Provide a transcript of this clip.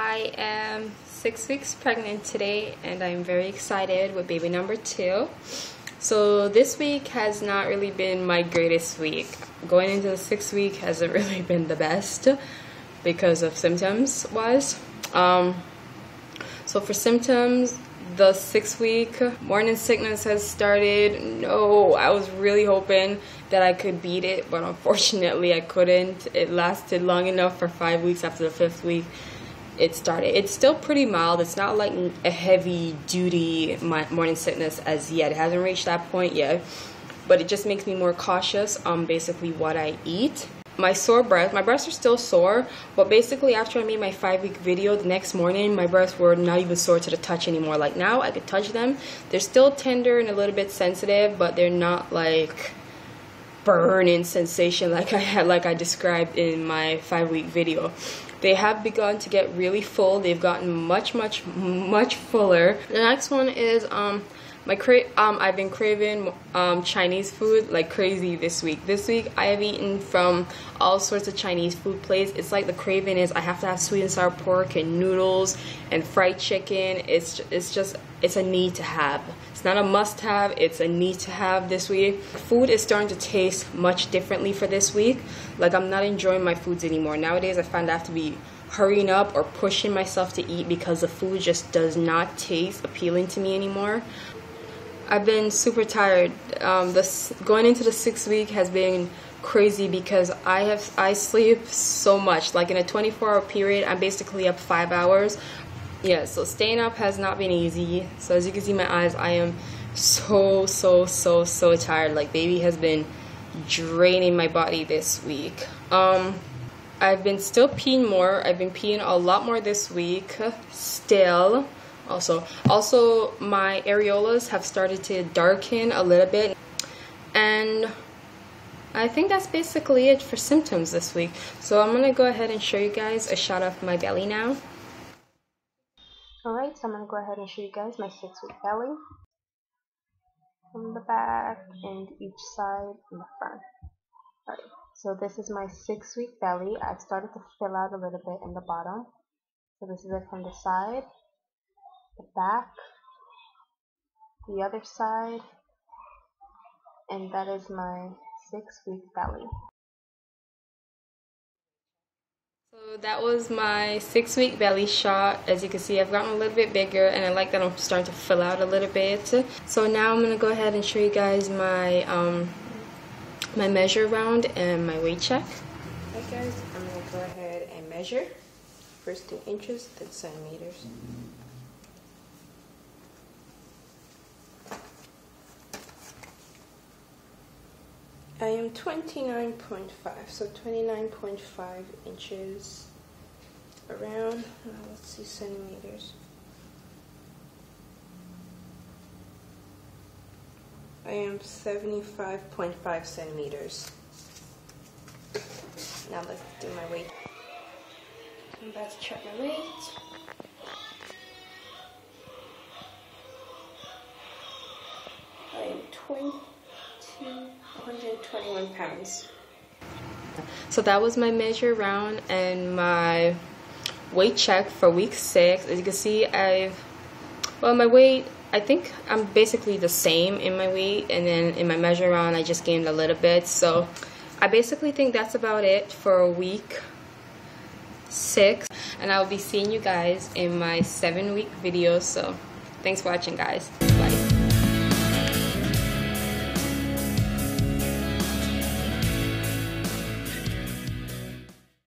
I am six weeks pregnant today and I'm very excited with baby number two. So this week has not really been my greatest week. Going into the sixth week hasn't really been the best because of symptoms wise. Um, so for symptoms, the six week morning sickness has started. No, I was really hoping that I could beat it, but unfortunately I couldn't. It lasted long enough for five weeks after the fifth week it started. It's still pretty mild. It's not like a heavy duty morning sickness as yet. It hasn't reached that point yet, but it just makes me more cautious on basically what I eat. My sore breath, my breasts are still sore, but basically after I made my five week video, the next morning my breasts were not even sore to the touch anymore. Like now I could touch them. They're still tender and a little bit sensitive, but they're not like burning sensation like I had like I described in my five week video. They have begun to get really full. They've gotten much, much, much fuller. The next one is um, my cra um, I've been craving um, Chinese food like crazy this week. This week I have eaten from all sorts of Chinese food places. It's like the craving is I have to have sweet and sour pork and noodles and fried chicken. It's it's just it's a need to have. It's not a must have, it's a need to have this week. Food is starting to taste much differently for this week. Like I'm not enjoying my foods anymore. Nowadays I find I have to be hurrying up or pushing myself to eat because the food just does not taste appealing to me anymore. I've been super tired. Um, this going into the sixth week has been crazy because I have I sleep so much. Like in a 24 hour period, I'm basically up five hours. Yeah, so staying up has not been easy. So as you can see my eyes, I am so so so so tired. Like baby has been draining my body this week. Um, I've been still peeing more. I've been peeing a lot more this week still also also my areolas have started to darken a little bit and I think that's basically it for symptoms this week so I'm gonna go ahead and show you guys a shot of my belly now alright so I'm gonna go ahead and show you guys my six week belly from the back and each side and the front. Alright so this is my six week belly I've started to fill out a little bit in the bottom. So this is it from the side the back, the other side, and that is my six week belly. So that was my six week belly shot. As you can see, I've gotten a little bit bigger and I like that I'm starting to fill out a little bit. So now I'm going to go ahead and show you guys my um, my measure round and my weight check. Alright guys, I'm going to go ahead and measure. First in inches, then centimeters. I am 29.5, so 29.5 inches around, uh, let's see, centimeters. I am 75.5 centimeters. Now let's do my weight. I'm about to check my weight. I am 20. 121 pounds. So that was my measure round and my weight check for week six. As you can see, I've, well, my weight, I think I'm basically the same in my weight and then in my measure round, I just gained a little bit. So I basically think that's about it for week six. And I'll be seeing you guys in my seven week video. So thanks for watching guys.